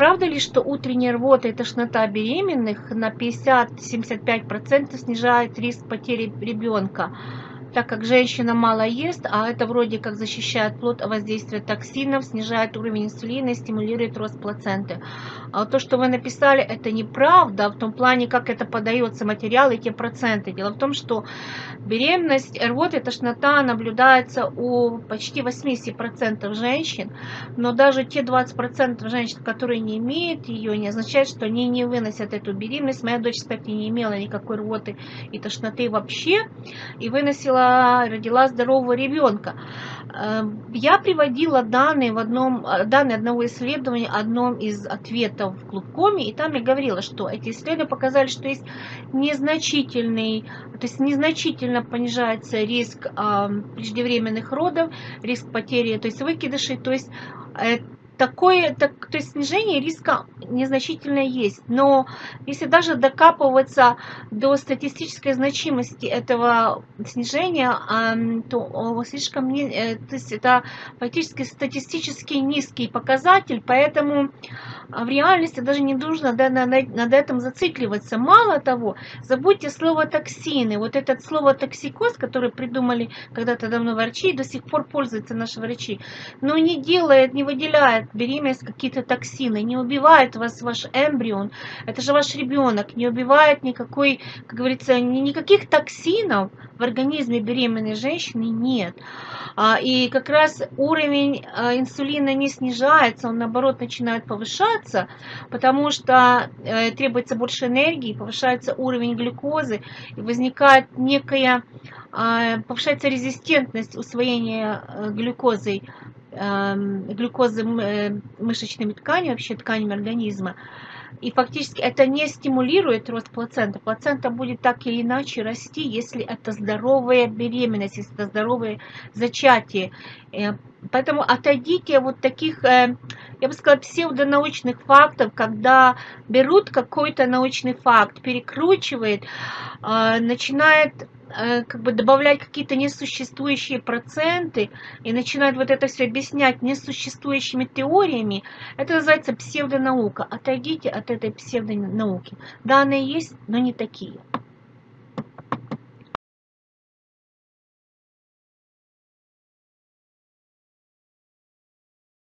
Правда ли, что утренняя рвота и тошнота беременных на 50-75% снижает риск потери ребенка? Так как женщина мало ест, а это вроде как защищает плод от воздействия токсинов, снижает уровень инсулина стимулирует рост плаценты. А то, что вы написали, это неправда в том плане, как это подается материал и те проценты. Дело в том, что беременность, рвота тошнота наблюдается у почти 80% женщин, но даже те 20% женщин, которые не имеют ее, не означает, что они не выносят эту беременность. Моя дочь, кстати, не имела никакой рвоты и тошноты вообще, и выносила родила, родила здорового ребенка. Эм, я приводила данные в одном, данные одного исследования, одном из ответов в Клубкоме, и там я говорила, что эти исследования показали, что есть незначительный, то есть незначительно понижается риск э, преждевременных родов, риск потери, то есть выкидышей, то есть э, такое, так, то есть снижение риска незначительно есть, но если даже докапываться до статистической значимости этого снижения, то слишком э, то есть это фактически статистически низкий показатель, поэтому в реальности даже не нужно над этим зацикливаться. Мало того, забудьте слово токсины, вот это слово токсикоз, которое придумали когда-то давно врачи, и до сих пор пользуются наши врачи, но не делает, не выделяет беременность какие-то токсины, не убивает вас ваш эмбрион, это же ваш ребенок, не убивает никакой, как говорится, никаких токсинов в организме беременной женщины нет. А, и как раз уровень а, инсулина не снижается, он наоборот начинает повышаться, потому что э, требуется больше энергии, повышается уровень глюкозы, и возникает некая, а, повышается резистентность усвоения э, глюкозой глюкозы э, мышечными тканями, вообще тканями организма. И фактически это не стимулирует рост плацента. Плацента будет так или иначе расти, если это здоровая беременность, если это здоровое зачатие. Э, поэтому отойдите вот таких, э, я бы сказала, псевдонаучных фактов, когда берут какой-то научный факт, перекручивает, начинает как бы добавлять какие-то несуществующие проценты и начинать вот это все объяснять несуществующими теориями, это называется псевдонаука. Отойдите от этой псевдонауки. Данные есть, но не такие.